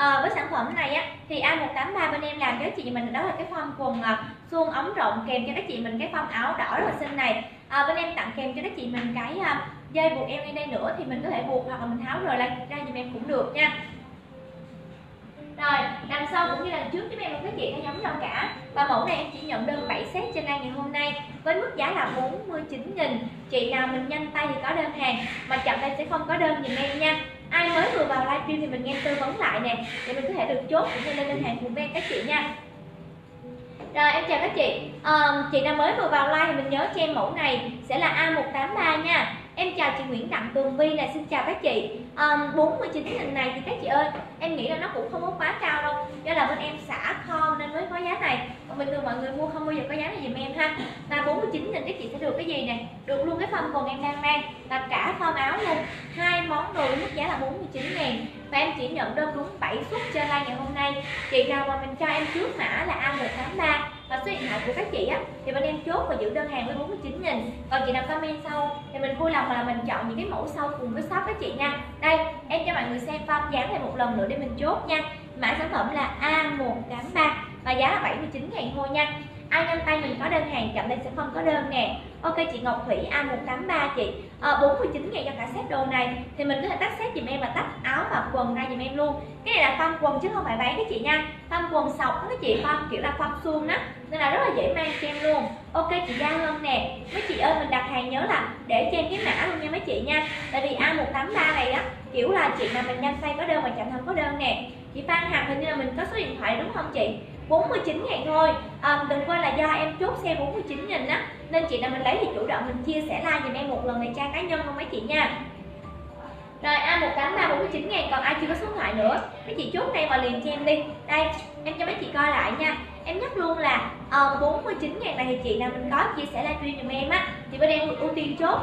à, với sản phẩm này á thì A183 bên em làm cho các chị mình đó là cái form quần à, suông ống rộng kèm cho các chị mình cái form áo đỏ rất là xinh này. À, bên em tặng kèm cho các chị mình cái à, dây buộc eo ngay đây nữa thì mình có thể buộc hoặc là mình tháo rồi lại ra giùm em cũng được nha. Rồi đằng sau cũng như là trước chúng em một cái chị nó giống nhau cả. Và mẫu này em chỉ nhận đơn 7 set trên đây ngày hôm nay với mức giá là 49 nghìn. Chị nào mình nhanh tay thì có đơn hàng mà chậm đây sẽ không có đơn giùm em nha ai mới vừa vào livestream thì mình nghe tư vấn lại nè để mình có thể được chốt cũng như lên ngân hàng cùng với các chị nha. Rồi em chào các chị. À, chị nào mới vừa vào like thì mình nhớ cho em mẫu này sẽ là A183 nha. Em chào chị Nguyễn Đặng Tường Vi là xin chào các chị. Um, 49 nghìn này thì các chị ơi Em nghĩ là nó cũng không có quá cao đâu. Do là bên em xả kho nên mới có giá này bình thường mọi người mua không bao giờ có giá này dùm em ha. Là 49 nghìn các chị sẽ được cái gì nè? Được luôn cái phong quần em đang mang. Là cả form áo luôn. Hai món đồ mức giá là 49 ngàn. Và em chỉ nhận đơn đúng 7 phút trên live ngày hôm nay. Chị nào mà mình cho em trước mã là A183 và số điện thoại của các chị á, thì bên em chốt và giữ đơn hàng với 49 nghìn còn chị nào comment sau, thì mình vui lòng là mình chọn những cái mẫu sau cùng với shop các chị nha. Đây, em cho mọi người xem form dán lại một lần nữa để mình chốt nha. Mã sản phẩm là A183 và giá là 79 ngàn thôi nha. Ai nhanh tay mình có đơn hàng chậm đây sẽ không có đơn nè. Ok chị Ngọc Thủy A183 chị. Ờ, à, 49 ngàn cho cả set đồ này. Thì mình có thể tắt set dùm em và tắt áo và quần ra dùm em luôn. Cái này là phong quần chứ không phải váy đó chị nha. Phong quần sọc đó chị phong kiểu là phong suông đó nên là rất là dễ mang cho em luôn. Ok chị Gia Hân nè. Mấy chị ơi mình đặt hàng nhớ là để cho em cái mã luôn nha mấy chị nha. Tại vì A183 này á kiểu là chị nào mình nhanh tay có đơn mà chậm không có đơn nè. Chị Phan Hằng hình như là mình có số điện thoại đúng không chị? 49 ngàn thôi. À, đừng quên là do em chốt xe 49 nghìn á nên chị nào mình lấy thì chủ động mình chia sẻ like dùm em một lần này trang cá nhân không mấy chị nha. Rồi A183 49 ngàn còn ai chưa có số điện thoại nữa mấy chị chốt đây mà liền cho em đi. Đây em cho mấy chị coi lại nha. Em nhắc luôn là ờ, uh, 49 ngàn này thì chị nào mình có chia sẻ livestream dùm em á. Thì bên em ưu tiên chốt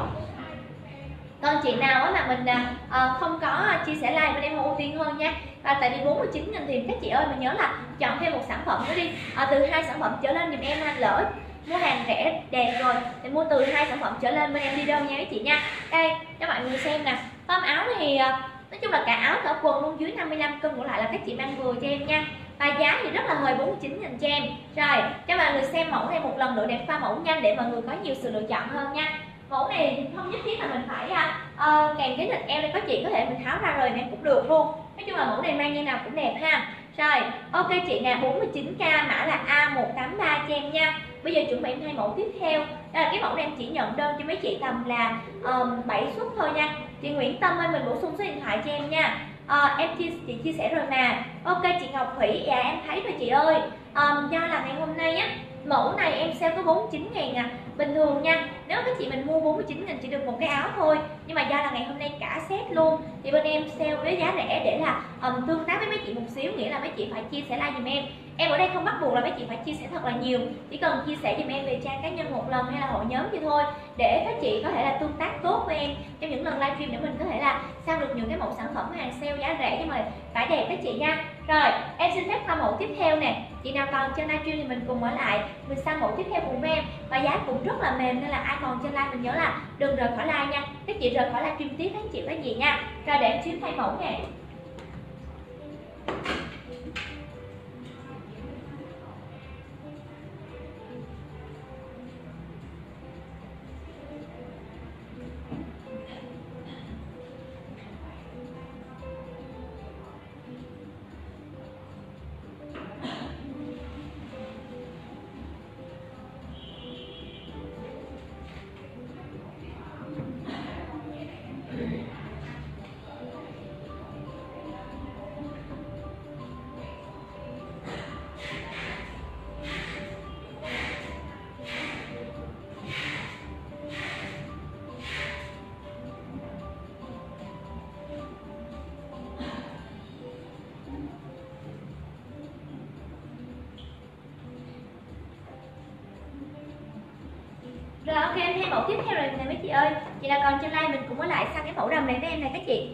còn chị nào á mà mình à, ờ, không có à, chia sẻ like bên em ưu tiên hơn nha. Và tại vì 49 nghìn thì các chị ơi mình nhớ là chọn thêm một sản phẩm nữa đi. À, từ hai sản phẩm trở lên thì em ha lỡ mua hàng rẻ đẹp rồi thì mua từ hai sản phẩm trở lên bên em đi đâu nha các chị nha. Đây cho mọi người xem nè. Form áo thì ờ, nói chung là cả áo cả quần luôn dưới 55 cân của lại là các chị mang vừa cho em nha. Và giá thì rất là hời 49 nghìn cho em. Rồi cho mọi người xem mẫu này một lần nữa để pha mẫu nhanh để mọi người có nhiều sự lựa chọn hơn nha mẫu này thì không nhất thiết là mình phải uh, kèm cái thịt eo đây có chị có thể mình tháo ra rồi em cũng được luôn. Nói chung là mẫu này mang như nào cũng đẹp ha. Rồi ok chị nè 49k mã là A183 cho em nha. Bây giờ chuẩn bị hai mẫu tiếp theo. Đây là cái mẫu này em chỉ nhận đơn cho mấy chị tầm là um, 7 suất thôi nha. Chị Nguyễn Tâm ơi mình bổ sung số điện thoại cho em nha. À, em chia chị chia sẻ rồi mà. Ok chị Ngọc Thủy dạ em thấy rồi chị ơi. Um, do là ngày hôm nay á mẫu này em sale có 49 ngàn à. Bình thường nha nếu các chị mình mua 49 nghìn chỉ được một cái áo thôi nhưng mà do là ngày hôm nay cả set luôn thì bên em sale với giá rẻ để là um, tương tác với mấy chị một xíu nghĩa là mấy chị phải chia sẻ like giùm em em ở đây không bắt buộc là mấy chị phải chia sẻ thật là nhiều. Chỉ cần chia sẻ giùm em về trang cá nhân một lần hay là hội nhóm thì thôi. Để các chị có thể là tương tác tốt với em. Trong những lần livestream để mình có thể là sang được những cái mẫu sản phẩm hàng sale giá rẻ nhưng mà phải đẹp các chị nha. Rồi, em xin phép qua mẫu tiếp theo nè. Chị nào còn trên livestream thì mình cùng ở lại. Mình sang mẫu tiếp theo cùng với em. Và giá cũng rất là mềm nên là ai còn trên live mình nhớ là đừng rời khỏi live nha. Các chị rời khỏi livestream tiếp các chị có gì nha. Rồi để em xíu thay mẫu nè. Rồi ok em thay mẫu tiếp theo rồi mấy chị ơi. Chị nào còn trên like mình cũng có lại sang cái mẫu đầm này với em này các chị.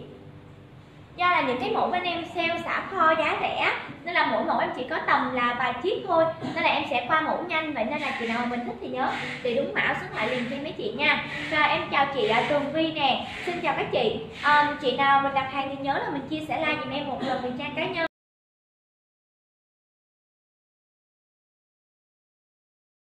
Do là những cái mẫu bên em sale xả kho giá rẻ Nên là mỗi mẫu em chỉ có tầm là vài chiếc thôi. Nên là em sẽ qua mẫu nhanh Vậy nên là chị nào mình thích thì nhớ để đúng mã số lại liền cho mấy chị nha. Rồi em chào chị à, Tường Vi nè. Xin chào các chị. À, Chị nào mình đặt hàng thì nhớ là mình chia sẻ like dùm em một lần mình trang cá nhân.